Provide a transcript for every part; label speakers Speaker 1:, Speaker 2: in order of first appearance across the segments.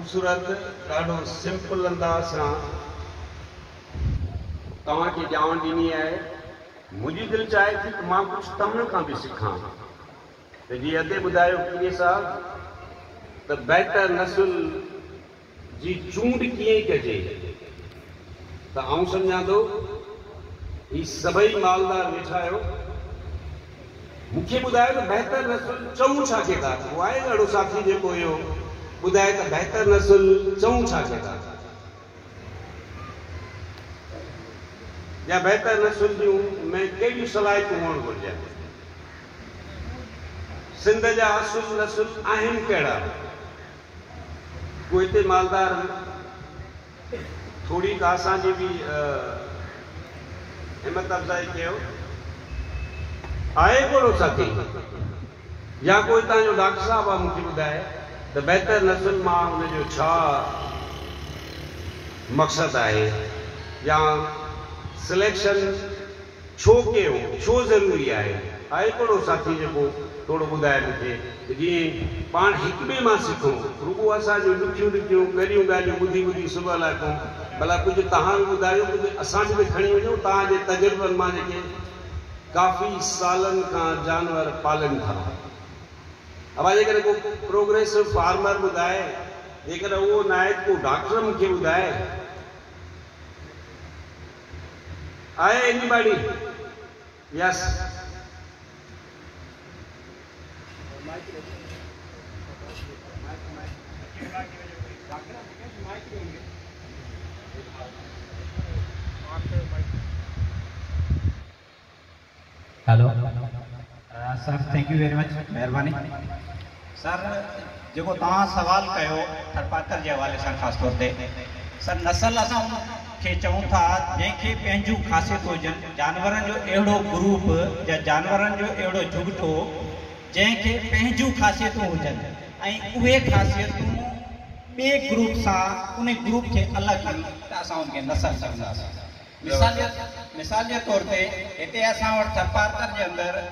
Speaker 1: ख़ूबसूरत ॾाढो सिंपल अंदाज़ सां तव्हांखे ॼाण ॾिनी आहे मुंहिंजी दिलि चाहे थी त मां कुझु तव्हां खां बि सिखां त जीअं अॻिते कीअं सा त बहितर नसुल जी चूंड कीअं कजे त आउं सम्झां थो हीउ सभई मालदार वेठा आहियो मूंखे ॿुधायो त बहितर नसुल चऊं छा कायो अहिड़ो साथी जेको हुयो ॿुधाए तो बेहतर नसुल चऊं छा था या बहितर नसुल जूं में कहिड़ियूं सलाहियतूं हुअणु घुरिजनि सिंध जा असुल नसुल आहिनि कहिड़ा कोई ते मालदार थोड़ी कासा जी भी हिम्मत अफ़ज़ाई के कयो आहे कहिड़ो साथी या कोई तव्हांजो डॉक्टर साहिबु आहे मुझे ॿुधाए त बहितर नज़म मां हुनजो छा मक़सदु आहे या स्लेक्शन छो कयो छो ज़रूरी आहे हिकिड़ो साथी जेको थोरो ॿुधाए मूंखे जीअं पाण हिक ॿिए मां सिखूं रुगो असां ॾुखियूं ॾुखियूं कहिड़ियूं ॻाल्हियूं ॿुधी ॿुधी सुबुह लाइ कयूं भला कुझु तव्हां बि ॿुधायो कुझु असांजो बि खणी वञूं तव्हांजे तजुर्बनि मां जेके काफ़ी सालनि खां जानवर पालनि था હવે જે કરે પ્રોગ્રેસિવ ફાર્મર ॿुधाए जेकर उहो न आहे को डॉक्टर मूंखे ॿुधाए आहे एनीबॉडी यस
Speaker 2: हेलो महिरबानी जेको तव्हां सवाल कयो थपातूं पंहिंजूं जानवरनि जो अहिड़ो झुगतो जंहिंखे पंहिंजूं ख़ासियतूं हुजनि ऐं उहे असां वटि थपातर जे अंदर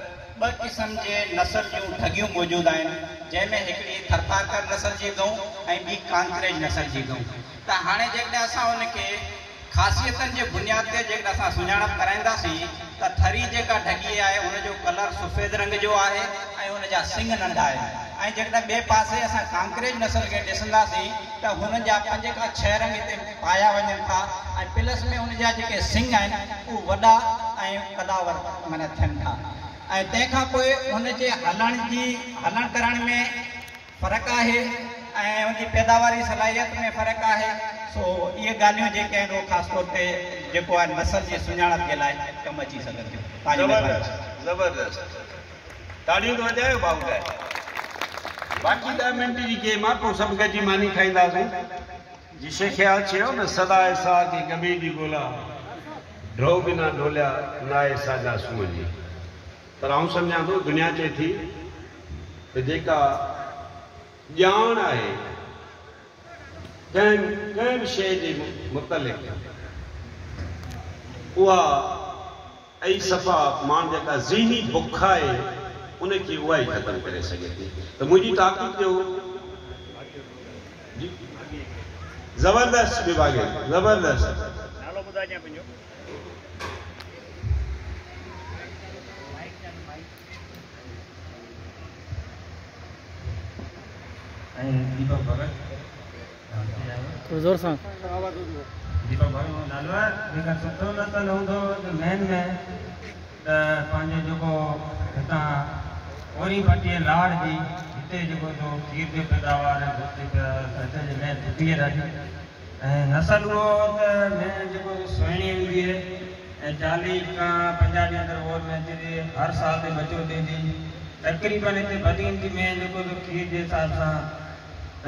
Speaker 2: ॿ किस्म जे नसल जूं ठगियूं मौजूद आहिनि जंहिंमें हिकिड़ी थरपातर नसल जींदुमि ऐं ॿी कांक्रेच नसल थींदो त हाणे जेकॾहिं असां हुनखे ख़ासियतनि जे बुनियाद ते जेकॾहिं असां सुञाणप कराईंदासीं त थरी जेका ठगी आहे हुन कलर सुफेद रंग जो आहे ऐं हुन सिंग नंढा आहिनि ऐं जेकॾहिं ॿिए पासे असां कांक्रेच नसल खे ॾिसंदासीं त हुननि जा पंज खां छह रंग हिते पाया वञनि था ऐं प्लस में हुन जेके सिंग आहिनि उहे वॾा ऐं कदावर माना थियनि था اي تيكا پوي ان جي هلڻ جي هلڻ ڪرڻ ۾ فرق آهي ۽ ان جي پیداوار جي صلاحيت ۾ فرق آهي سو هي ڳاليون جيڪا هنو خاص طور تي جيڪو آهي نسل جي
Speaker 1: سڃاڻپ لاءِ ڪم اچي سگندو زبردست تاليون وڄايو باو جاي باقي دا منٽي جي ماکو سب گڏ جي ماني کائيندا آهيو جي سهي کي آهي سدا ايسا جي گمبي جي گولا ڍرو بنا ڍوليا ناي ساجا पर आउं सम्झां थो दुनिया चए थी त जेका ॼाण आहे कंहिं कंहिं बि शइ जे उहा अहिड़ी सफ़ा मां जेका ज़हनी बुख आहे उनखे उहा ई ख़तमु करे सघे थी त मुंहिंजी ताक़त जो ज़बरदस्त
Speaker 3: ऐं दीपक
Speaker 4: भॻत सां
Speaker 3: दीपक हूंदो त पंहिंजो जेको हितां भटीअ लाड़ जी हिते जेको खीर जो पैदावार ऐं नसल हूंदी ऐं चालीह खां पंजाहु हर साल ते मज़ो थींदी तकरीबन हिते खीर जे हिसाब सां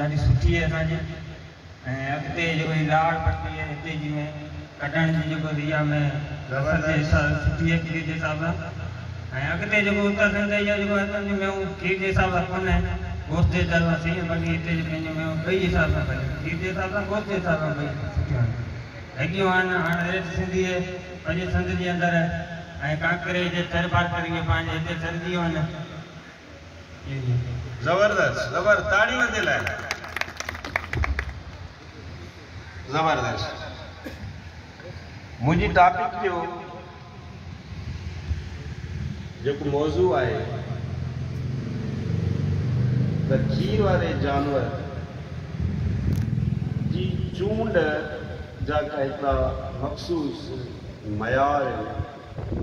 Speaker 3: ॾाढी सुठी है असांजी ऐं अॻिते जेको लाड़ पटी आहे हिते जीअं कढण जी रिया में सुठी आहे खीर जे हिसाब सां ऐं अॻिते जेको उत्तर सिंध जा जेको असांजो मेहूं खीर जे हिसाब सां कोन आहे गोश्त जे हिसाब सां सही आहे बाक़ी हिते पंहिंजो मेहूं ॿई हिसाब सां भई खीर जे हिसाब सां गोश्त जे हिसाब सां ॿई सुठियूं आहिनि अॻियूं आहिनि हाणे सिंधी आहे पंहिंजे सिंध जे अंदरि ऐं कांकरे जे तरपार करे पंहिंजे हिते सिंधियूं आहिनि
Speaker 1: मुझे टॉपिक जो जेको मौज़ू आए तो खीर वाले जानवर जी चूंड जा इतना मखसूस मयार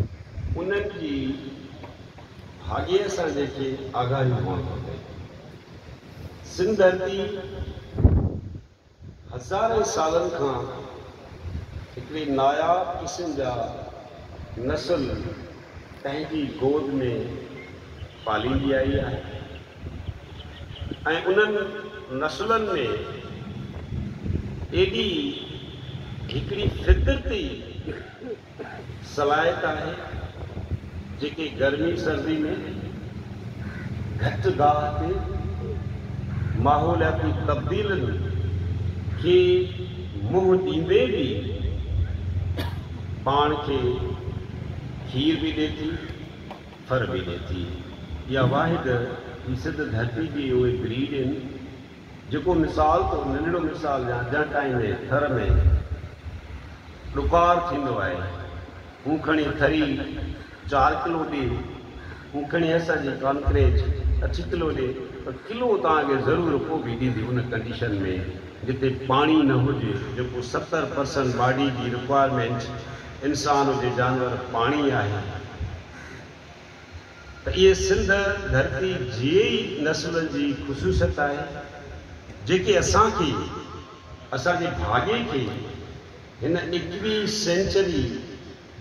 Speaker 1: उन जी भाॻे सां जेके सिंध धरती हज़ारे साल नायाब क़िस्म जा नसल पंहिंजी गोद में पालींदी आई है उन उन्हनि में एडी हिकिड़ी फितरती सलाहियत है जी गर्मी सर्दी में घट गाह माहौलियाती तब्दील की मुंहुं ॾींदे बि पाण खे खीर बि ॾिए थी फर बि ॾिए थी इहा वाहिद ही सिध धरती जी उहे ब्रीड आहिनि जेको मिसाल तौरु नंढिड़ो मिसाल या ॾह थर में ॾुकारु थींदो आहे हू खणी थरी चारि किलो ॾे हू खणी असांजी अठ किलो ॾिए किलो तव्हांखे ज़रूरु को बि ॾींदी हुन कंडीशन में जिते पाणी न हुजे जेको सतरि परसेंट बॉडी जी रिक्वायरमेंट इंसानु हुजे जानवर पाणी आहे त इहे सिंध धरती जी ई नसुलनि जी ख़ुशूसियत आहे जेके असांखे असांजे भाग्य खे हिन एकवीह सेंचुरी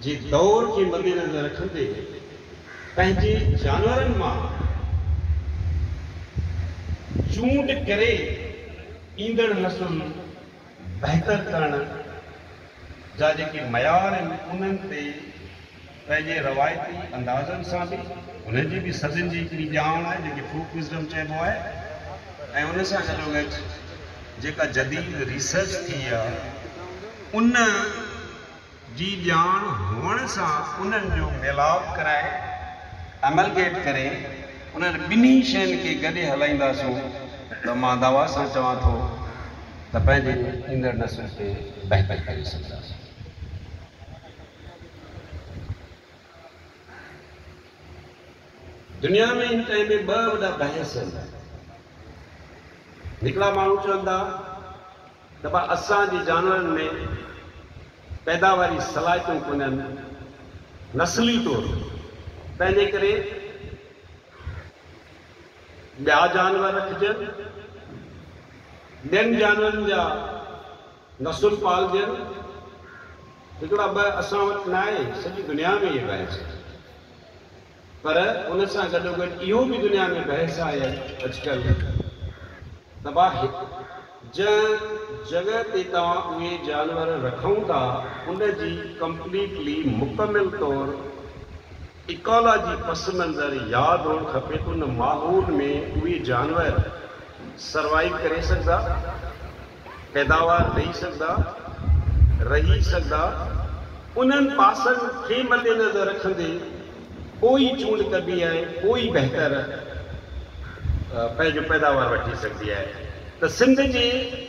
Speaker 1: जे दौर खे मदेनर रखंदे पंहिंजे जानवरनि मां चूंड करे ईंदड़ नसुल बहितर करण जा जेके मयार आहिनि उन्हनि ते पंहिंजे रवायती अंदाज़नि सां बि हुननि जी बि सदियुनि जी हिकिड़ी ॼाण आहे जेके प्रूफ विज़डम चइबो आहे ऐं उन सां गॾोगॾु जेका जदीद रिसर्च थी आहे उन जी ॼाण हुअण सां उन्हनि जो मिलाप कराए अमलगेट करे उन्हनि ॿिन्ही शयुनि खे गॾु हलाईंदासूं त मां दवा सां चवां थो त पंहिंजे ईंदड़ नसल खे बहितर करे सघंदासीं दुनिया में हिन टाइम में ॿ वॾा बहस हिकिड़ा माण्हू चवनि था त असांजे जानवरनि में पैदावारी सलाहियतूं कोन नसली तौरु तंहिंजे करे ॿिया जानवर रखजनि ॿियनि जानवरनि जा नसुल पालजनि हिकिड़ा ॿ असां वटि न आहे सॼी दुनिया में इहे बहस पर उन सां गॾो गॾु इहो बि दुनिया में बहस आहे अॼुकल्ह त भा जंहिं जॻह ते तव्हां उहे जानवर रखूं था उनजी कंप्लीटली मुकमिल तौरु इकॉला जी पस मंज़र यादि हुअणु खपे उन माहौल में उहे जानवर सर्वाइव करे सघंदा पैदावार ॾेई सघंदा रही सघंदा उन्हनि पासनि खे रखंदे कोई चूंड कबी आहे कोई बहितरु पंहिंजो पैदावार वठी सघंदी आहे त सिंध जी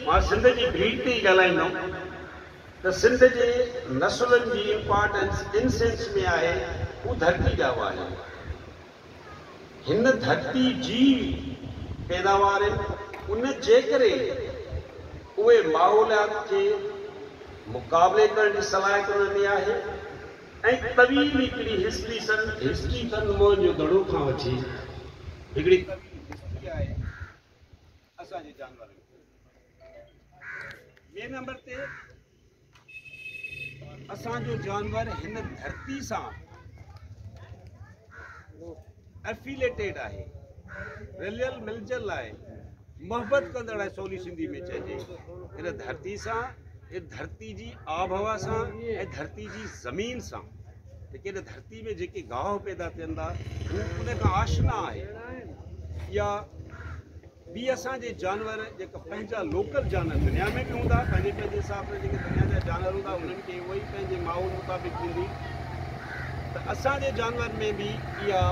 Speaker 1: मां सिंध जी भीड़ ते ई ॻाल्हाईंदुमि त सिंध जे नसुलनि जी इंपॉर्टेंस इन सेंस में आहे धरती जा आहिनि हिन धरती जी पैदावार जे करे उहे माहौलियात खे मुक़ाबले करण जी सलाह करणी आहे ऐं असांजो जानवर हिन धरती सां एफिलेटेड आहे रलियल मिलजल आहे मोहबत कंदड़ आहे सवली सिंधी में चइजे हिन धरती सां हिन धरती जी आबहवा सां ऐं धरती जी ज़मीन सां जेके हिन धरती में जेके गाह पैदा थियनि था हू उन खां आशना आहे या ॿी असांजे जानवर जेका पंहिंजा लोकल जानवर दुनिया में बि हूंदा पंहिंजे पंहिंजे हिसाब सां जेके दुनिया जा जानवर हूंदा उन्हनि खे उहो ई पंहिंजे माहौल मुताबिक़ थींदी त तो जानवर में भी या